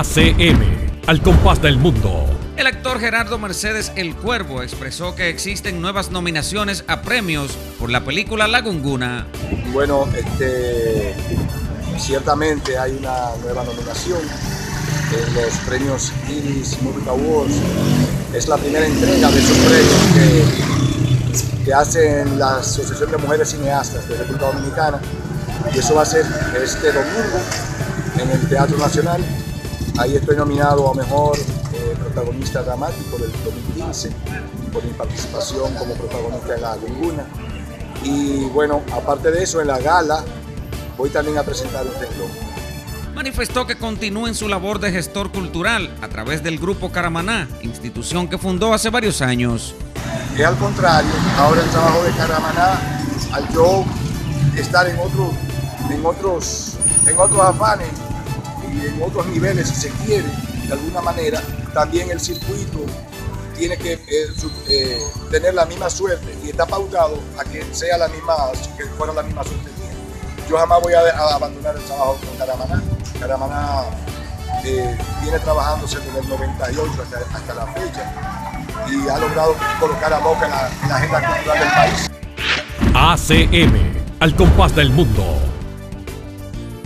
ACM, al compás del mundo. El actor Gerardo Mercedes El Cuervo expresó que existen nuevas nominaciones a premios por la película La Gunguna. Bueno, este, ciertamente hay una nueva nominación en los premios Iris Movie Awards. Es la primera entrega de esos premios que, que hacen la Asociación de Mujeres Cineastas de República Dominicana. Y eso va a ser este domingo en el Teatro Nacional. Ahí estoy nominado a Mejor eh, Protagonista Dramático del 2015 por mi participación como protagonista en La Laguna. Y bueno, aparte de eso, en la gala voy también a presentar un renglón. Manifestó que continúa en su labor de gestor cultural a través del Grupo Caramaná, institución que fundó hace varios años. Que al contrario, ahora el trabajo de Caramaná, al yo estar en, otro, en, otros, en otros afanes y en otros niveles, si se quiere, de alguna manera, también el circuito tiene que eh, eh, tener la misma suerte y está pautado a que sea la misma, que fuera la misma suerte mía. Yo jamás voy a, abandonar el trabajo con Caramaná. Caramaná eh, viene trabajándose desde el 98 hasta, la fecha y ha logrado colocar a Boca en la agenda cultural del país. ACM, al compás del mundo.